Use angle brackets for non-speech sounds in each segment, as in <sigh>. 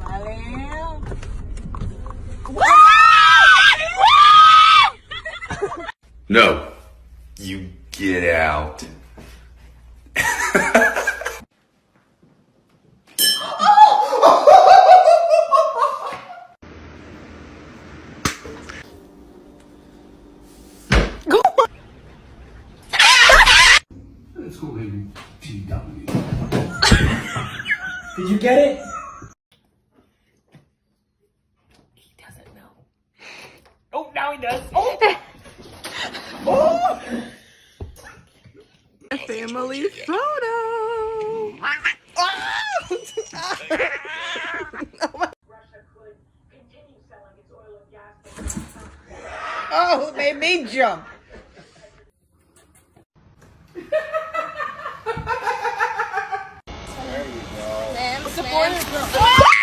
มาแล้ว No. Did you get it? He doesn't know. Oh, now he does. Oh! <laughs> oh! A Family photo. <laughs> Oh, it made <laughs> me jump. Trying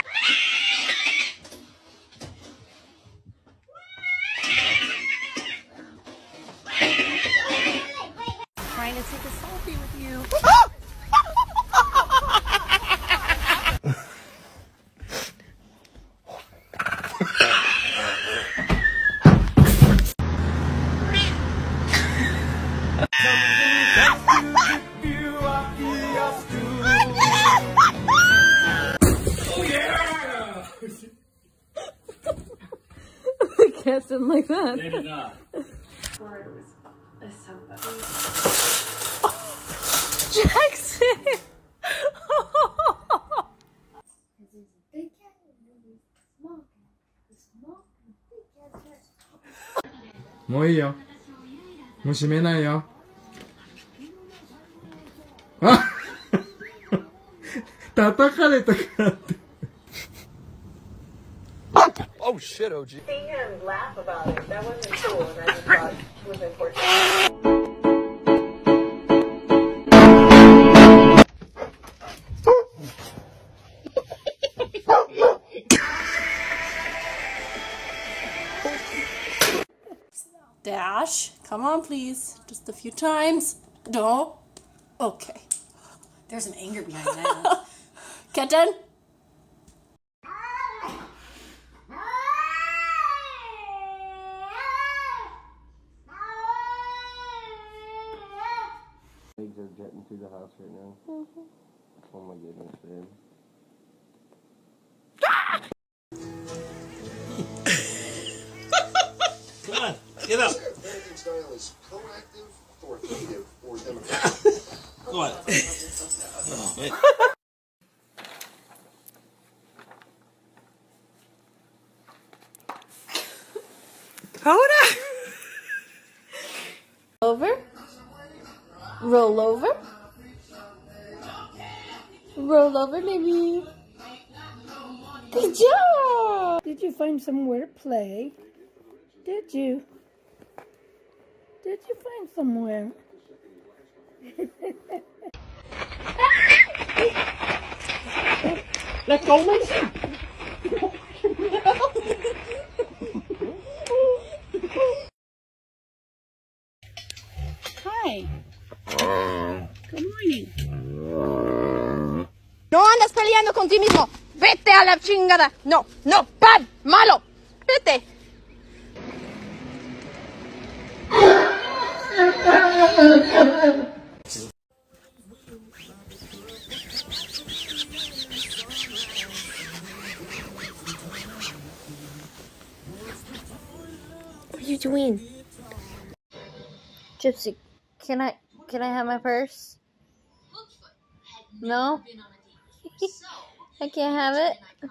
Cast him like that. Jackson! もういいよ。もう閉めないよ。あ叩かれたからって。Oh, Seeing him laugh about it, that wasn't cool, and I just thought it was <laughs> unfortunate. Dash, come on, please. Just a few times. Don't. Okay. There's some anger behind that. <laughs> Kitten? Legs are jetting through the house right now. Mm-hmm. Oh my goodness, babe. Come on, get up. Parenting style is proactive, authoritative, or democratic. Go on. <laughs> Hoda! Over. Roll over. Roll over, baby. Good job! Did you find somewhere to play? Did you? Did you find somewhere? Let's go, Lisa! Hi. Good morning. No andas peleando con ti mismo. Vete a la chingada. No, no, bad, malo. Vete. What are you doing? Gypsy, can I can I have my purse? No? <laughs> I can't have it.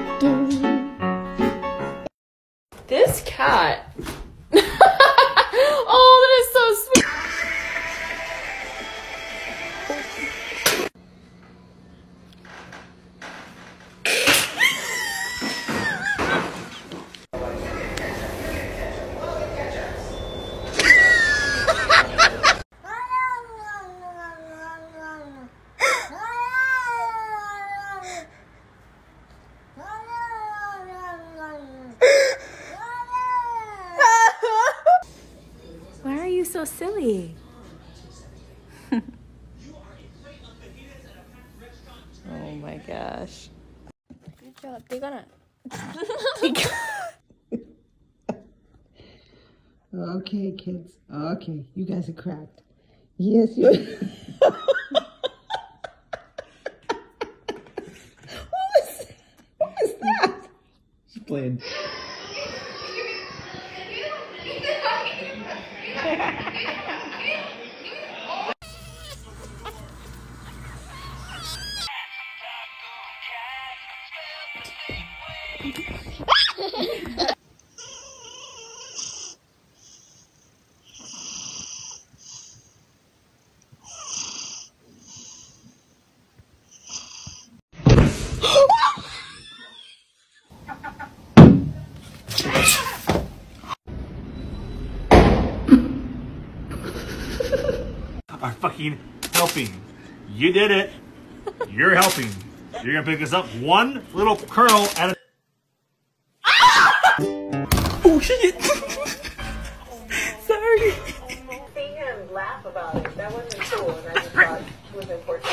so silly? <laughs> Oh my gosh. Good job. They're gonna. Okay, kids. Okay, you guys are cracked. Yes, you. what was? <laughs> What was that? She's playing. fucking helping. You did it. You're helping. You're gonna pick us up one little kernel at a. <laughs> Oh shit! <laughs> Sorry. Seeing him laugh about it, that wasn't cool, and I just thought it was important.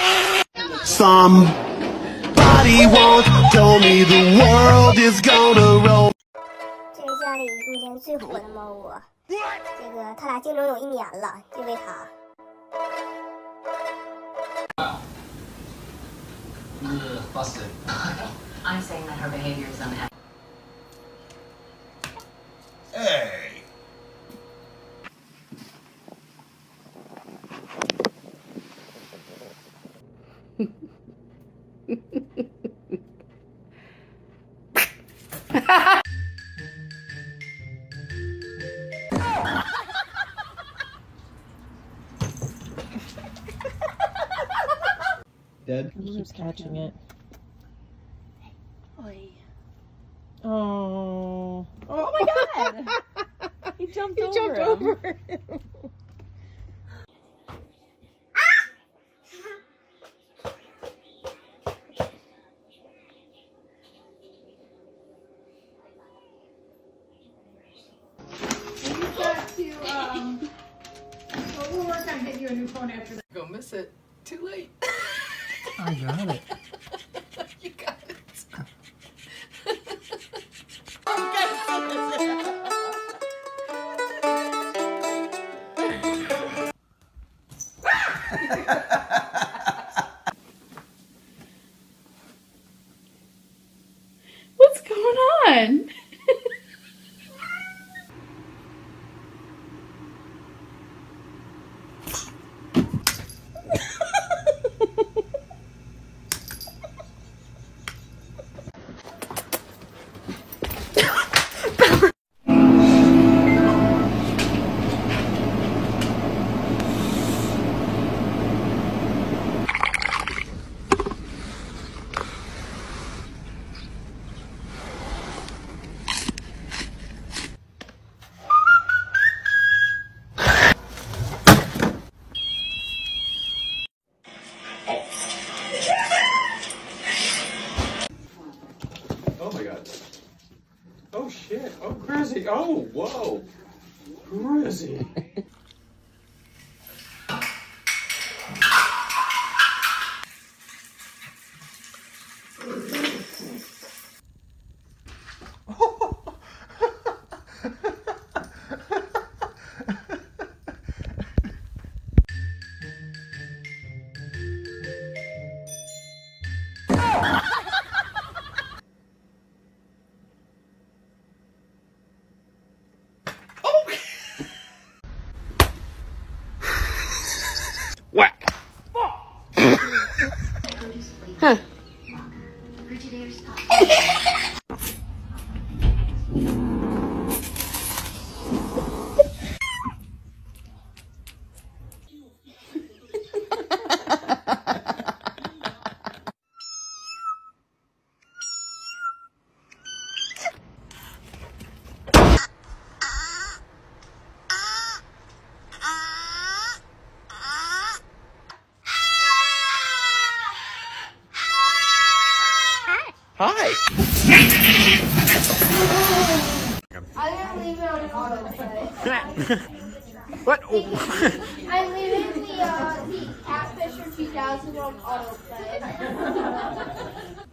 Somebody once told me the world is gonna roll. 这是家里目前最火的猫窝，这个他俩竞争有一年了，就为它。 Busted. <laughs> I'm saying that her behavior is unethical. Hey. Dead. <laughs> He keeps catching it. Oi. Oh. Oh my god! he <laughs> jumped He over jumped him. over um, we'll work on getting you a new phone after that. Go miss it. Too late. I got it. you got it. <laughs> <laughs> What's going on? Gonna leave it on autoplay. <laughs> what? <laughs> I'm leaving the uh, the Catfisher 2000 on autoplay. <laughs>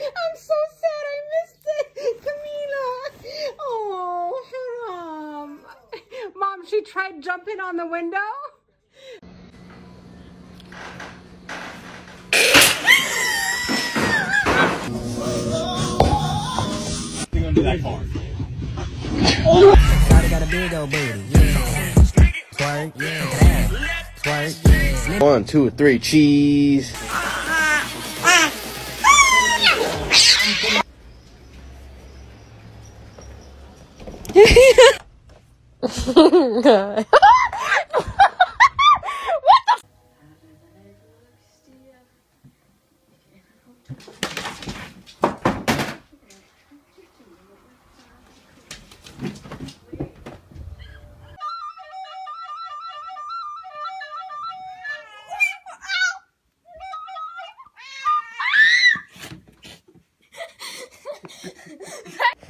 I'm so sad I missed it. Camila. Oh, Haram. Mom, she tried jumping on the window. One, two, three, cheese.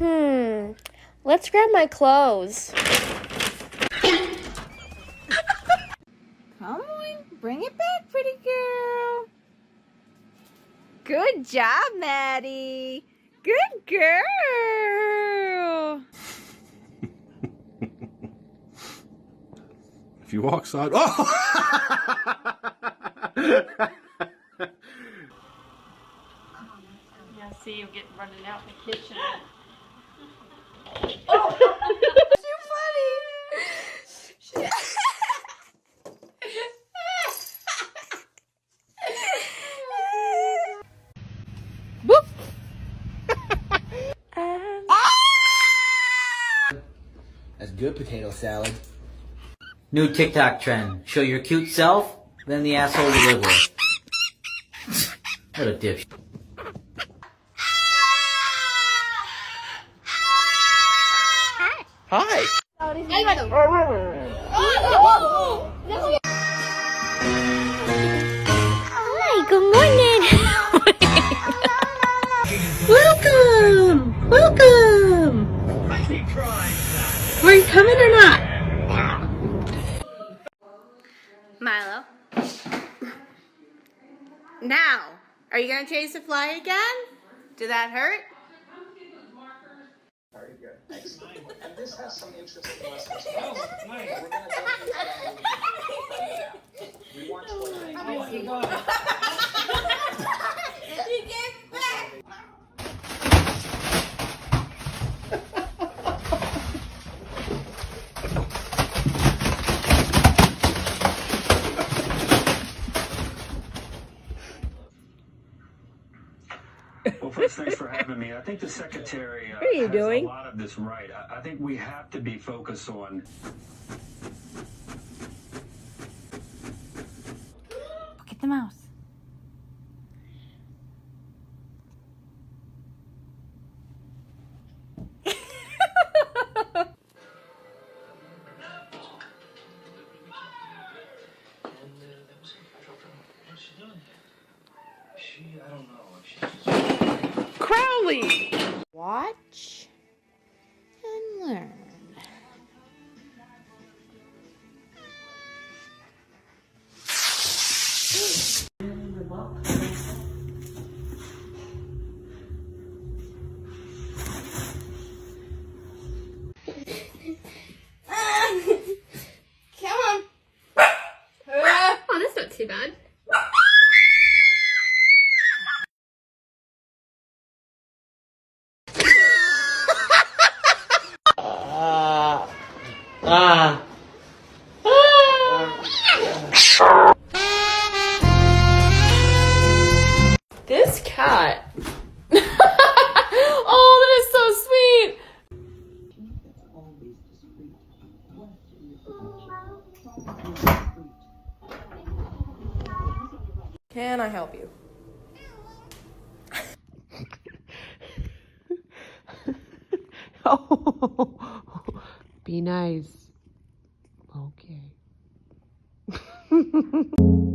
Hmm. Let's grab my clothes. Come on, bring it back, pretty girl. Good job, Maddie. Good girl. <laughs> If you walk side, oh! <laughs> Yeah, see you get running out in the kitchen. <laughs> That's good potato salad. New TikTok trend. Show your cute self, then the asshole you live with. What a dipshit. Are you gonna chase the fly again? Did that hurt? Very good. Excellent. And this has some interesting lessons. We're gonna go We watched what Well, think the secretary uh, What are you doing? a lot of this right. I, I think we have to be focused on Crowley! Watch and learn. <laughs> Come on. oh, that's not too bad. Can I help you? <laughs> Oh, be nice. Okay. <laughs>